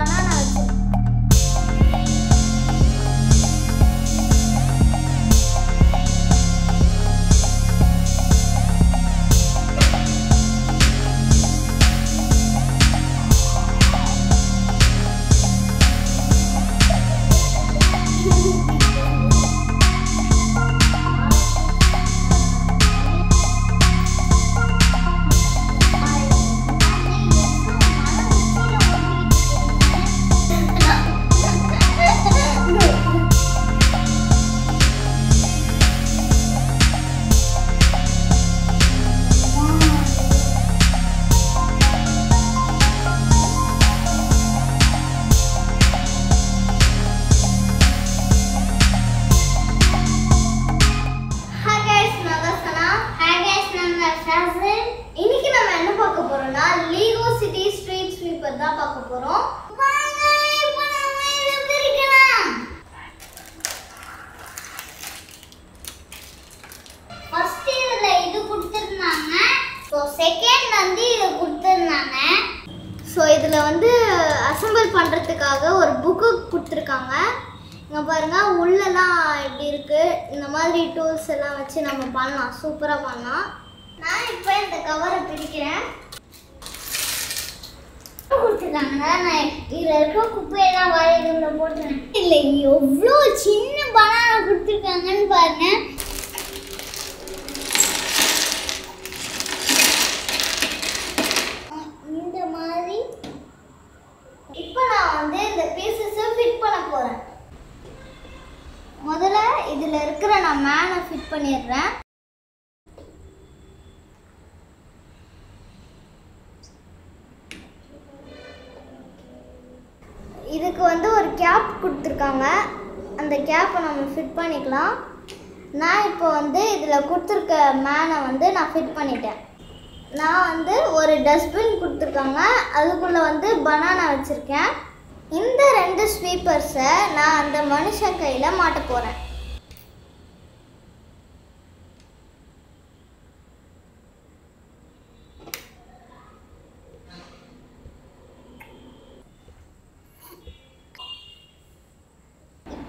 banana. வாங்க, தான் பார்க்க இதை பிரிக்கலாம். இது வந்து இது கொடுத்துருந்தாங்க. ஸோ இதில் வந்து அசெம்பிள் பண்ணுறதுக்காக ஒரு புக்கு கொடுத்துருக்காங்க. இங்கே பாருங்கள் உள்ளெல்லாம் எப்படி இருக்குது இந்த மாதிரி டூல்ஸ் எல்லாம் வச்சு நம்ம பண்ணலாம். சூப்பராக பண்ணலாம். நான் இப்போ இந்த கவரை பிரிக்கிறேன். கொடுத்துருக்காங்க நான் இதில் இருக்க குப்பையெல்லாம் வர இதில் போட்டுறேன். இல்லை எவ்வளோ சின்ன பனானா கொடுத்துருக்காங்கன்னு பாருங்க. இந்த மாதிரி. இப்போ நான் வந்து இந்த பீசஸை ஃபிட் பண்ண போகிறேன் முதல்ல இதில் இருக்கிற நான் மேலே ஃபிட் பண்ணிடுறேன். இதுக்கு வந்து ஒரு கேப் கொடுத்துருக்காங்க. அந்த கேப்பை நம்ம ஃபிட் பண்ணிக்கலாம். நான் இப்போ வந்து இதில் கொடுத்துருக்க மேனை வந்து நான் ஃபிட் பண்ணிட்டேன். நான் வந்து ஒரு டஸ்ட்பின் கொடுத்துருக்காங்க. அதுக்குள்ளே வந்து பனானா வச்சுருக்கேன். இந்த ரெண்டு ஸ்வீப்பர்ஸை நான் அந்த மனுஷன் கையில் மாட்ட போகிறேன்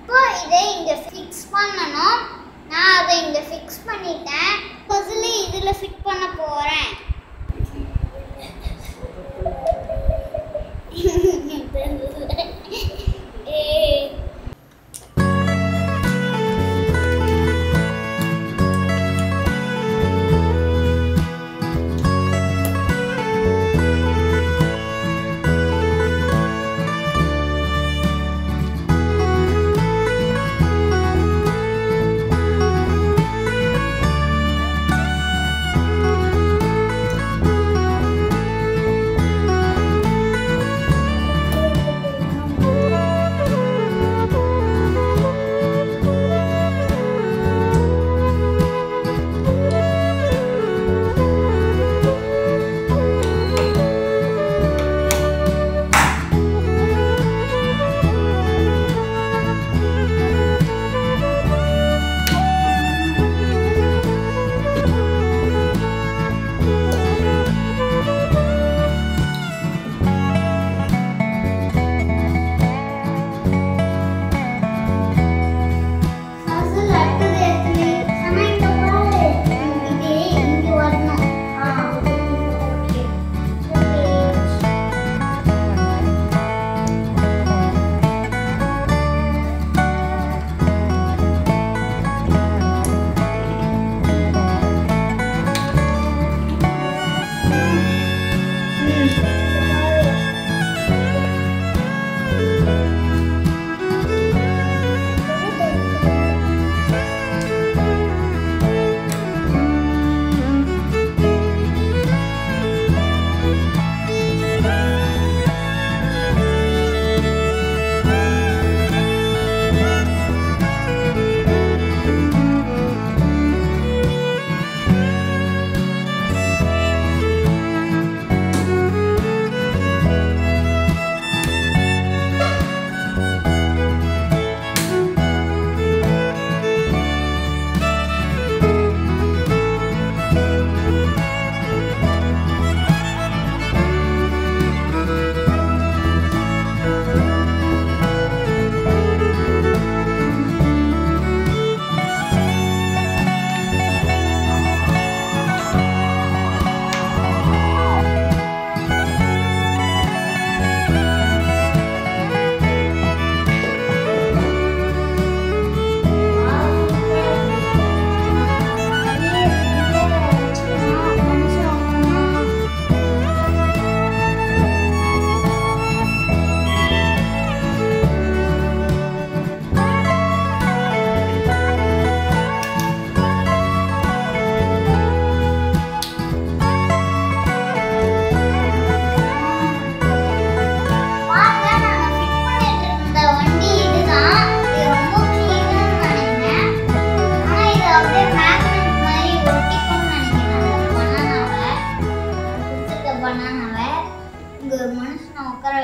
இப்போ இதை இங்கே ஃபிக்ஸ் பண்ணணும். நான் அதை இங்கே ஃபிக்ஸ் பண்ணிட்டேன். பசில் இதில் ஃபிட் பண்ண போகிறேன்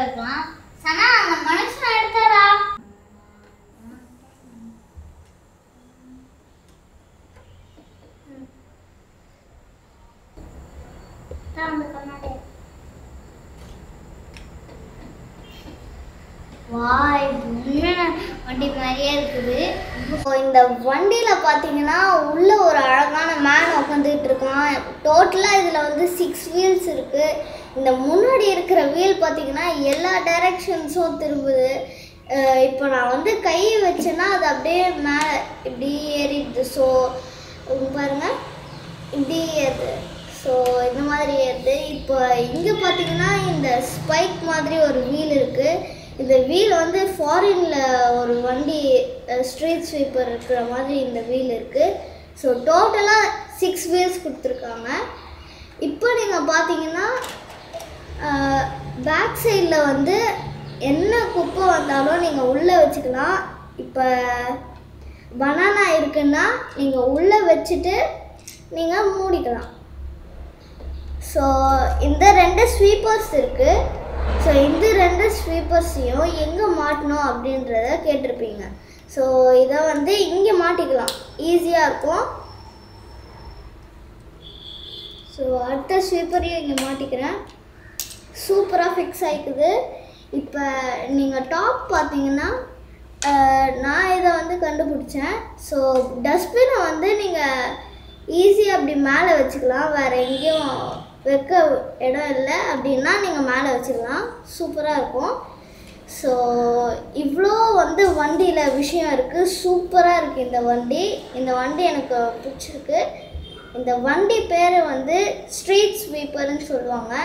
இருக்கலாம் சனா அந்த மனுஷன் எடுத்தாரா வாய் வண்டி மாதிரியே இருக்குது. இப்போ இந்த வண்டியில் பார்த்தீங்கன்னா உள்ள ஒரு அழகான மேன் உட்காந்துட்டு இருக்கான். டோட்டலாக இதில் வந்து சிக்ஸ் வீல்ஸ் இருக்குது இந்த முன்னாடி இருக்கிற வீல் பார்த்தீங்கன்னா எல்லா டைரக்ஷன்ஸும் திரும்புது. இப்போ நான் வந்து கை வச்சேன்னா அது அப்படியே மேலே இப்படி ஏறிடுது. ஸோ பாருங்கள் இப்படி ஏறுது. ஸோ இந்த மாதிரி ஏறுது. இப்போ இங்கே பார்த்தீங்கன்னா இந்த ஸ்பைக் மாதிரி ஒரு வீல் இருக்குது இந்த வீல் வந்து ஃபாரினில் ஒரு வண்டி ஸ்ட்ரீட் ஸ்வீப்பர் இருக்கிற மாதிரி இந்த வீல் இருக்குது ஸோ டோட்டலாக சிக்ஸ் வீல்ஸ் கொடுத்துருக்காங்க. இப்போ நீங்கள் பார்த்தீங்கன்னா பேக் சைடில் வந்து என்ன குப்பை வந்தாலும் நீங்கள் உள்ளே வச்சுக்கலாம். இப்போ பனானா இருக்குன்னா நீங்கள் உள்ளே வச்சுட்டு நீங்கள் மூடிக்கலாம். ஸோ இந்த ரெண்டு ஸ்வீப்பர்ஸ் இருக்குது ஸோ இந்த ரெண்டு ஸ்வீப்பர்ஸையும் எங்கே மாட்டணும் அப்படின்றத கேட்டிருப்பீங்க. ஸோ இதை வந்து இங்கே மாட்டிக்கலாம். ஈஸியாக இருக்கும். ஸோ அடுத்த ஸ்வீப்பரையும் இங்கே மாட்டிக்கிறேன். சூப்பராக ஃபிக்ஸ் ஆகிக்குது இப்போ நீங்கள் டாப் பார்த்தீங்கன்னா நான் இதை வந்து கண்டுபிடிச்சேன். ஸோ டஸ்ட்பினை வந்து நீங்கள் ஈஸியாக அப்படி மேலே வச்சுக்கலாம். வேறு எங்கேயும் வைக்க இடம் இல்லை. அப்படின்னா நீங்கள் மேலே வச்சுக்கலாம். சூப்பராக இருக்கும். ஸோ இவ்வளோ வந்து வண்டியில் விஷயம் இருக்குது சூப்பராக இருக்குது இந்த வண்டி. இந்த வண்டி எனக்கு பிடிச்சிருக்கு. இந்த வண்டி பேர் வந்து ஸ்ட்ரீட் ஸ்வீப்பர்னு சொல்லுவாங்க.